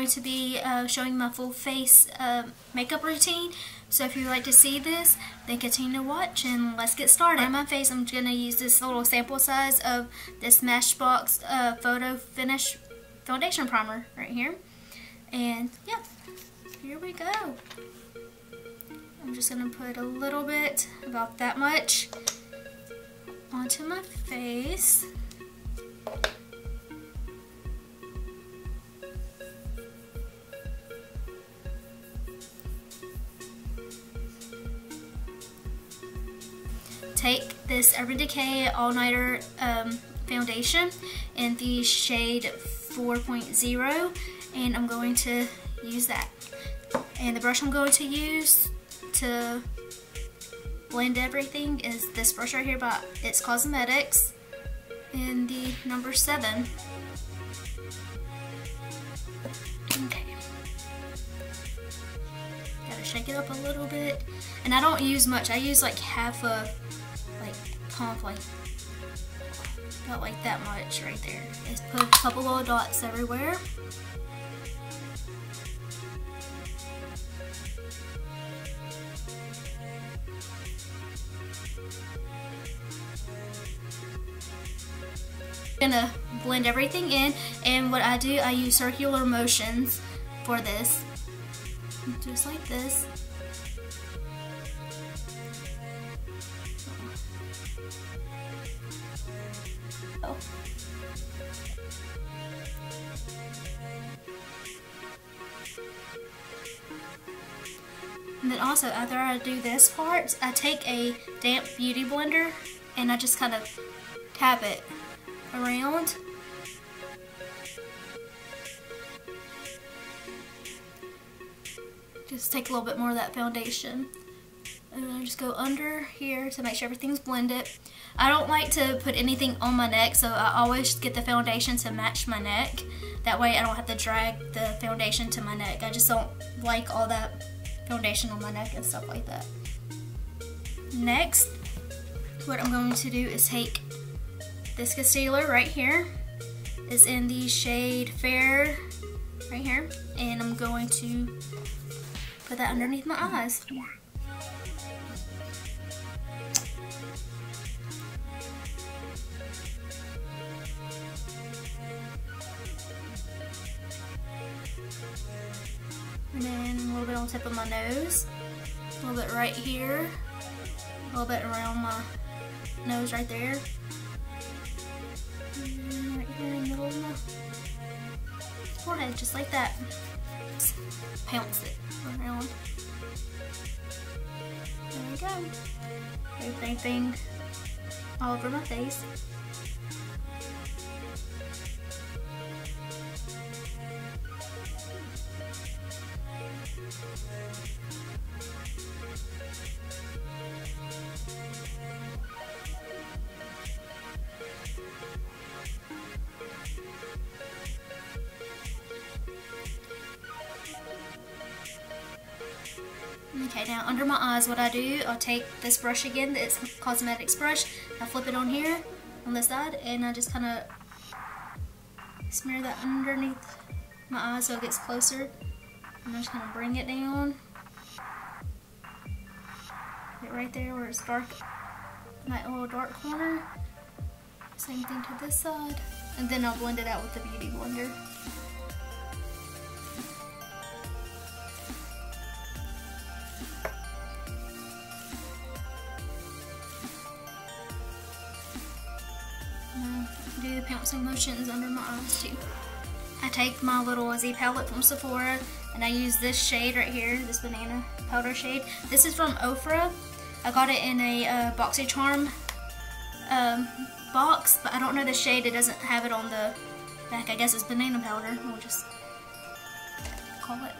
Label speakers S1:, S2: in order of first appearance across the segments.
S1: going to be uh, showing my full face uh, makeup routine. So if you'd like to see this, then continue to watch and let's get started. On my face, I'm going to use this little sample size of this Smashbox uh, Photo Finish Foundation Primer right here. And yeah, here we go. I'm just going to put a little bit, about that much, onto my face. Take this Urban Decay All Nighter um, foundation in the shade 4.0 and I'm going to use that. And the brush I'm going to use to blend everything is this brush right here by It's Cosmetics in the number 7. Okay. Gotta shake it up a little bit. And I don't use much. I use like half a pump like about like that much right there. Just put a couple little dots everywhere. gonna blend everything in and what I do I use circular motions for this just like this And then also after I do this part, I take a damp beauty blender and I just kind of tap it around. Just take a little bit more of that foundation. And then I just go under here to make sure everything's blended. I don't like to put anything on my neck, so I always get the foundation to match my neck. That way I don't have to drag the foundation to my neck. I just don't like all that foundation on my neck and stuff like that. Next, what I'm going to do is take this concealer right here. Is in the shade Fair right here. And I'm going to put that underneath my eyes. And then a little bit on the tip of my nose. A little bit right here. A little bit around my nose right there. Right here forehead, just like that. Just pounce it around. There we go. Do the same thing all over my face. Okay, now under my eyes, what I do, I'll take this brush again, It's this Cosmetics brush, I flip it on here, on this side, and I just kind of smear that underneath my eyes so it gets closer. I'm just going to bring it down. Get right there where it's dark, my little dark corner. Same thing to this side. And then I'll blend it out with the Beauty Blender. Pouncing motions under my eyes too. I take my little Z palette from Sephora and I use this shade right here, this banana powder shade. This is from Ofra. I got it in a uh, BoxyCharm um, box, but I don't know the shade. It doesn't have it on the back. I guess it's banana powder. We'll just call it.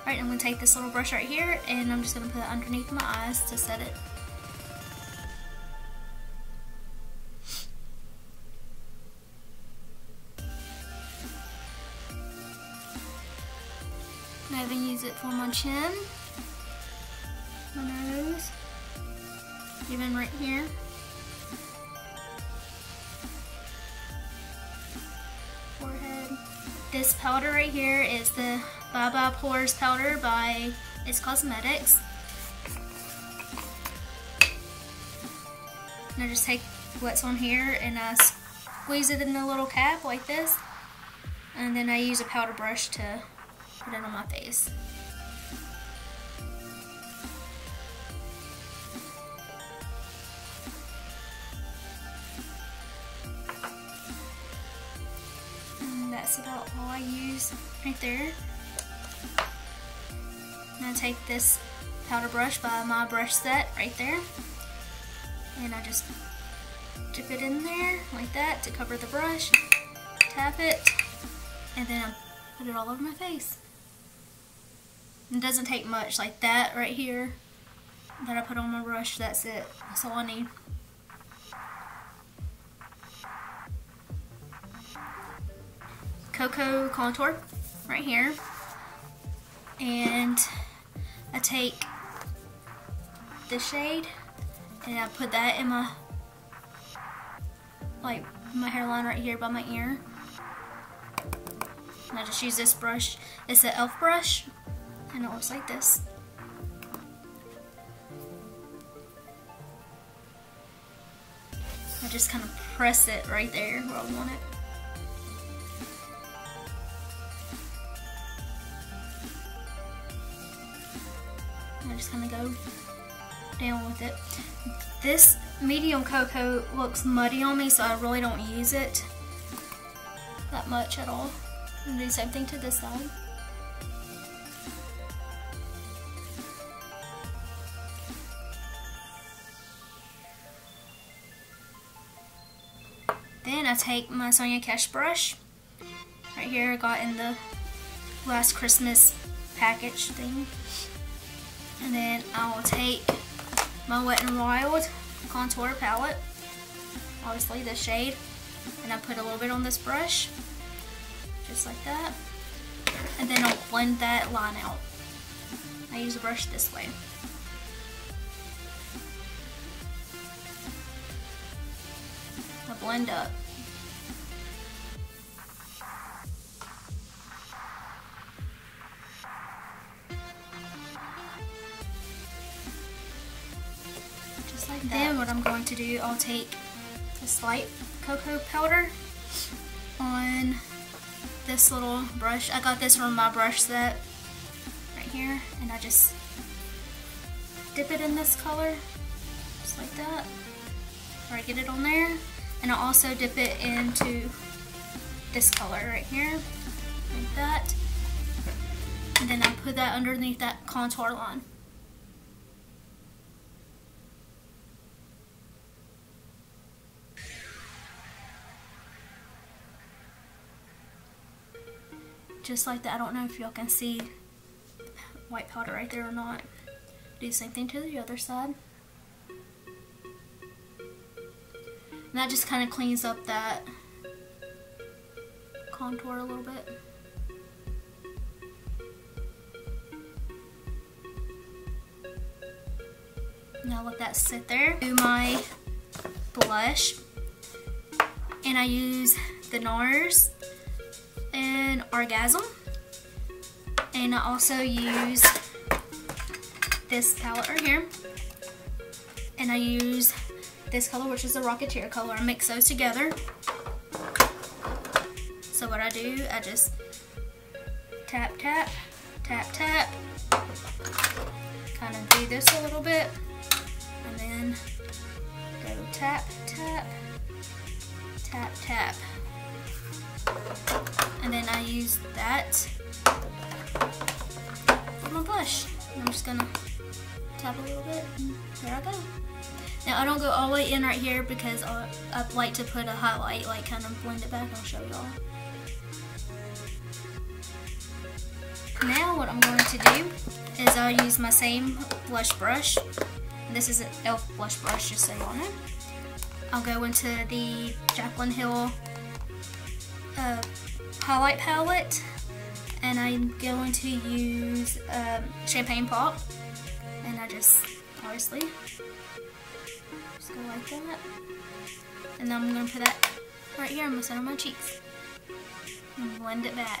S1: Alright, I'm going to take this little brush right here and I'm just going to put it underneath my eyes to set it. I even use it for my chin, my nose, even right here. Forehead. This powder right here is the Bye Pores powder by It's Cosmetics. And I just take what's on here and I squeeze it in a little cap like this. And then I use a powder brush to put it on my face. that's about all I use right there. I'm to take this powder brush by my brush set right there and I just dip it in there like that to cover the brush, tap it, and then I put it all over my face. It doesn't take much like that right here that I put on my brush, that's it. That's all I need. Cocoa contour right here. And I take the shade and I put that in my like my hairline right here by my ear. And I just use this brush. It's an e.l.f. brush and it looks like this. I just kind of press it right there where I want it. I just kind of go down with it. This medium cocoa looks muddy on me, so I really don't use it that much at all. And do the same thing to this side. Take my Sonia Kashuk brush. Right here I got in the last Christmas package thing. And then I will take my Wet n Wild contour palette, obviously the shade, and I put a little bit on this brush, just like that. And then I'll blend that line out. I use a brush this way. I blend up. Do, I'll take a slight cocoa powder on this little brush. I got this from my brush set right here and I just dip it in this color just like that or I get it on there. And I also dip it into this color right here like that. And then I put that underneath that contour line just like that. I don't know if y'all can see white powder right there or not. Do the same thing to the other side. And that just kind of cleans up that contour a little bit. Now let that sit there. Do my blush. And I use the NARS Orgasm. And I also use this palette right here. And I use this color, which is the Rockateur color. I mix those together. So what I do, I just tap, tap, tap, tap. Kind of do this a little bit. And then go tap, tap, tap, tap and then I use that for my blush. I'm just gonna tap a little bit and there I go. Now I don't go all the way in right here because I, I like to put a highlight, like kind of blend it back. I'll show y'all. Now what I'm going to do is I'll use my same blush brush. This is an e.l.f. blush brush, just so y'all know. I'll go into the Jaclyn Hill uh, highlight palette and I'm going to use um, Champagne Pop and I just obviously just go like that and then I'm going to put that right here on the center of my cheeks. and blend it back.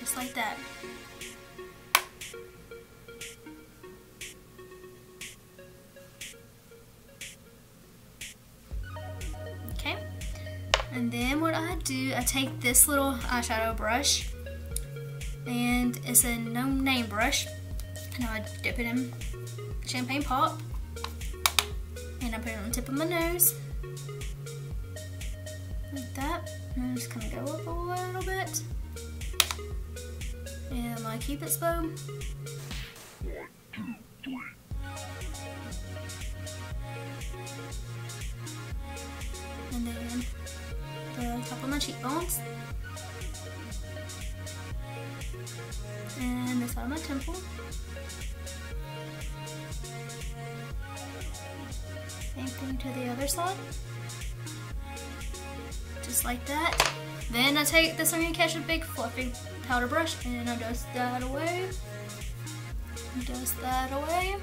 S1: Just like that. I take this little eyeshadow brush and it's a no name brush and I dip it in champagne pop and I put it on the tip of my nose like that. And I'm just gonna go up a little bit and my cupid's bow top of my cheekbones and the my temple. Same thing to the other side. Just like that. Then I take this, I'm gonna Catch a big fluffy powder brush and I dust that away. Dust that away.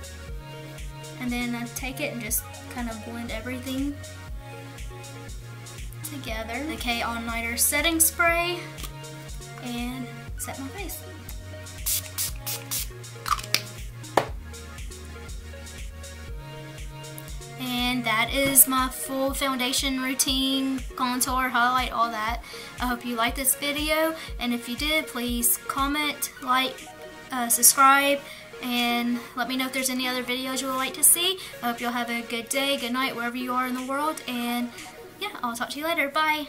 S1: And then I take it and just kind of blend everything together. Decay All Nighter setting spray and set my face. And that is my full foundation routine, contour, highlight, all that. I hope you liked this video and if you did, please comment, like, uh, subscribe, and let me know if there's any other videos you would like to see. I hope you'll have a good day, good night, wherever you are in the world, and yeah, I'll talk to you later. Bye!